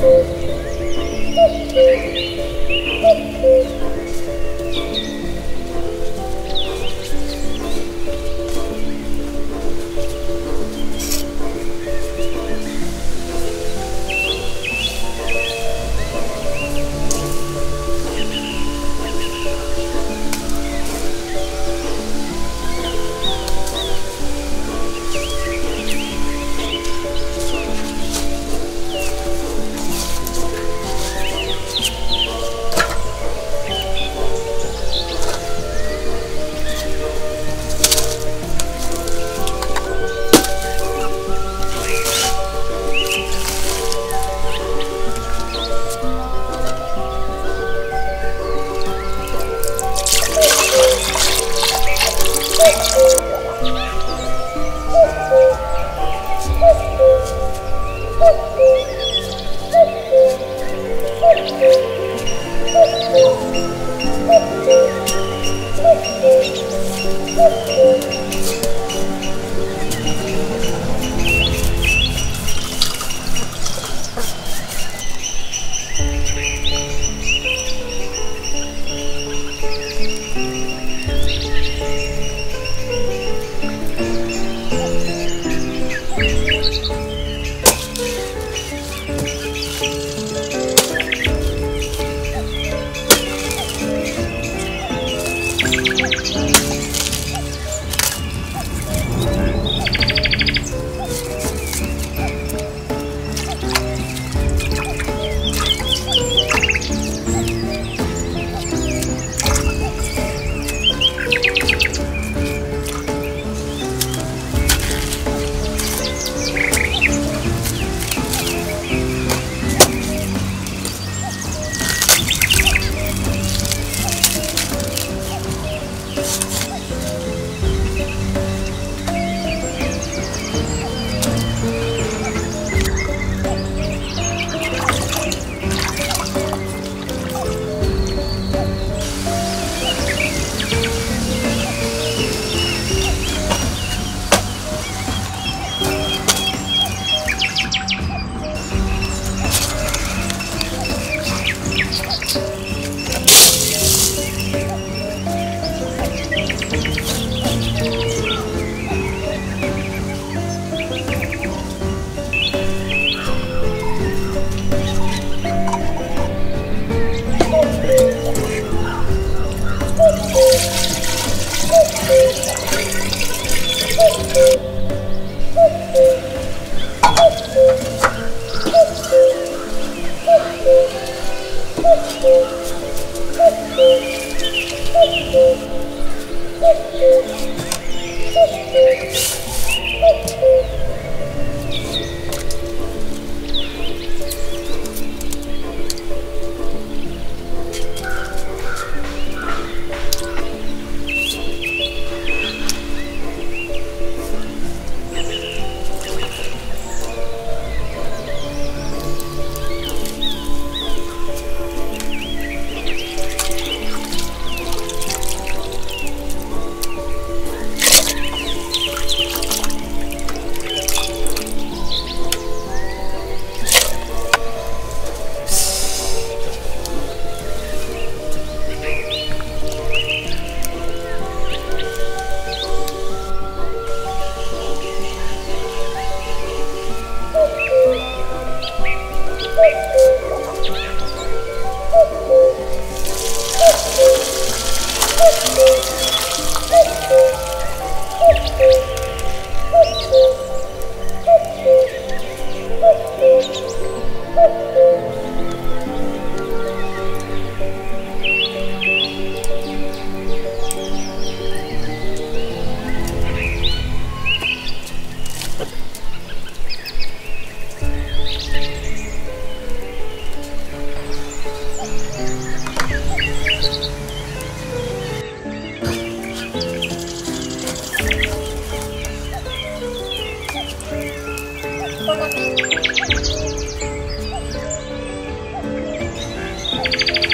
Música Thank you.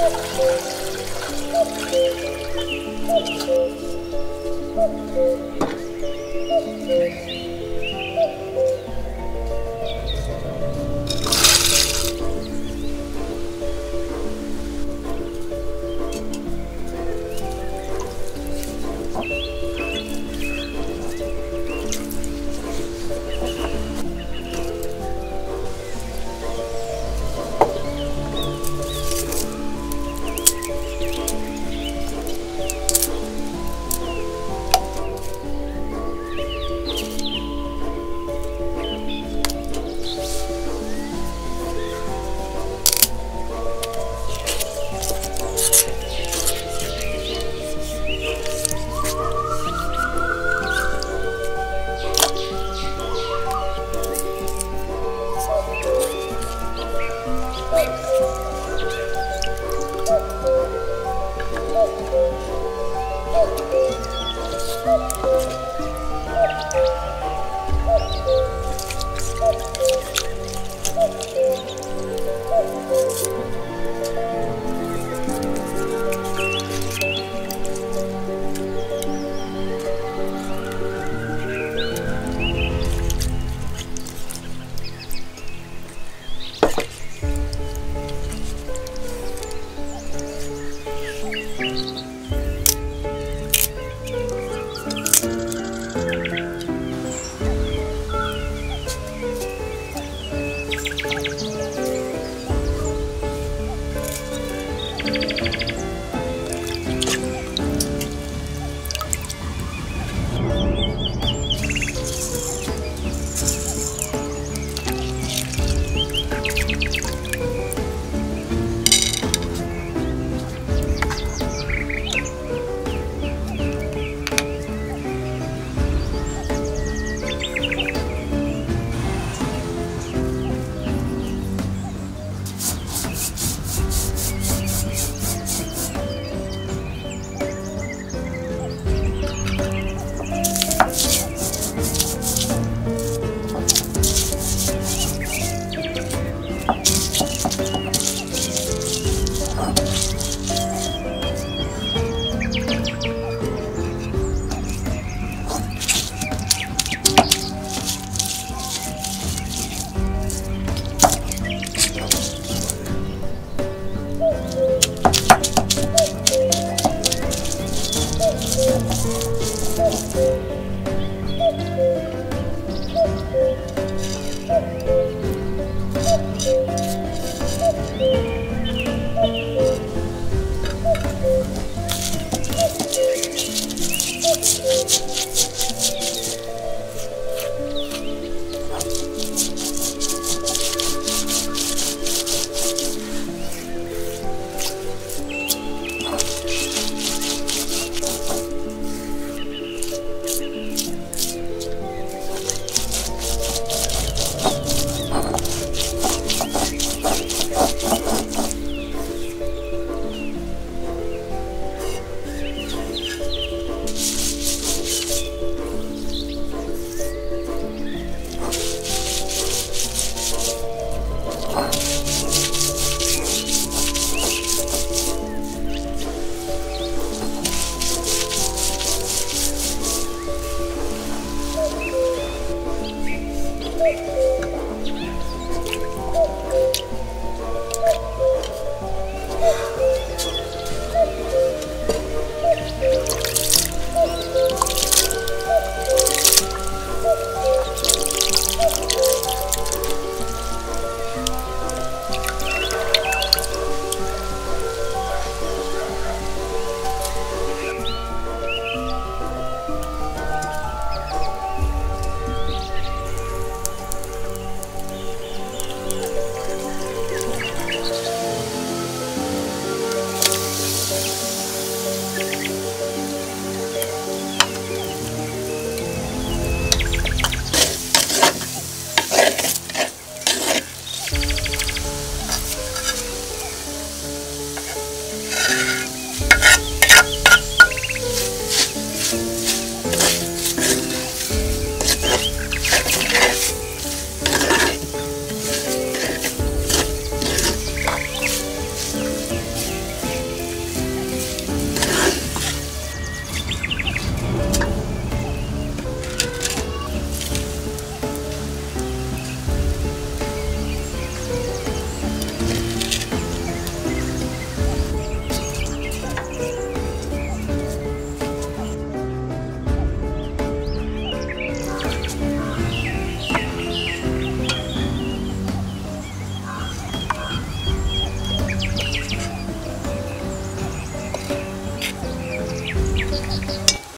Thank you.